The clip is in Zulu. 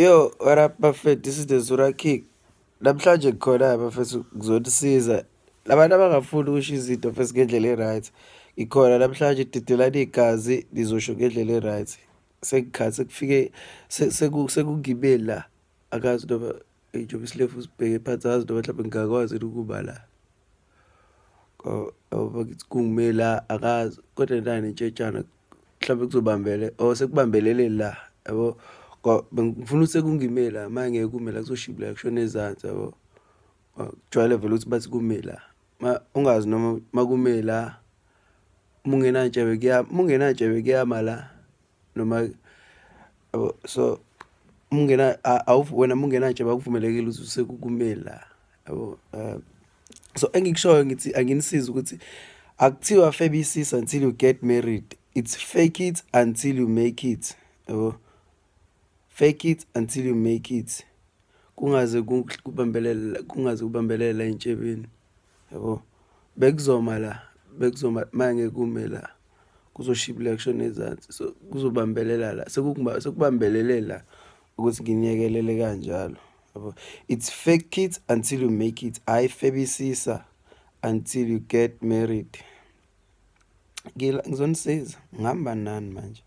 Yo, what up bafethu? This is the Zura Kick. Namhlanje khona bafethu kuzonisiza. Labantu abangafuni ukusho izinto first ngendlela e-right. Ngikhona namhlanje didelani igazi lizosho ngendlela e-right. Sengikhathi sekufike sekungibeli la. Akazi noma njengoba isilefu usibheke phansi akazi noma mhlawumbe ngingakwazi ukuba la. Ngoba ngithi kungime la akazi kodwa nani ntshetshana mhlawumbe kuzobambele or sekubambelele la yabo. Ngifuna ukuthi sekungime la uma ngeke kume la kuzoshibula kushone ezansi yabo. Kujwayele vele ukuthi bathi kume la. Ma ungazi noma makume la uma ungenantshebe kuyama uma ungenantshebe kuyama la noma so uma ungena wena uma ungenantshebe akuvumelekile ukuthi sekukume la yabo. So engikushoyo ngithi anginisize ukuthi akuthiwa febisisa until you get married. It's fake it until you make it yabo. Fake it until you make it. Kungaze kubambelela kungaze kubambelela la entshebeni yabo. Bekuzoma la bekuzoma mangeke kume la kuzoshibula kushone ezansi so kuzobambelela la sekubambelele la ukuthi nginiyekelele kanjalo yabo. It's fake it until you make it. Hhayi febisisa until you get married. Ngizonisiza ngihamba nani manje?